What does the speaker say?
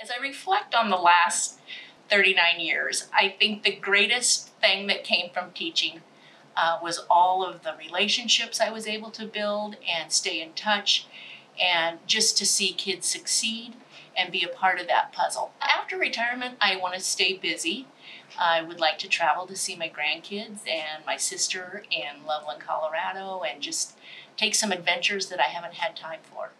As I reflect on the last 39 years, I think the greatest thing that came from teaching uh, was all of the relationships I was able to build and stay in touch, and just to see kids succeed and be a part of that puzzle. After retirement, I want to stay busy. I would like to travel to see my grandkids and my sister in Loveland, Colorado, and just take some adventures that I haven't had time for.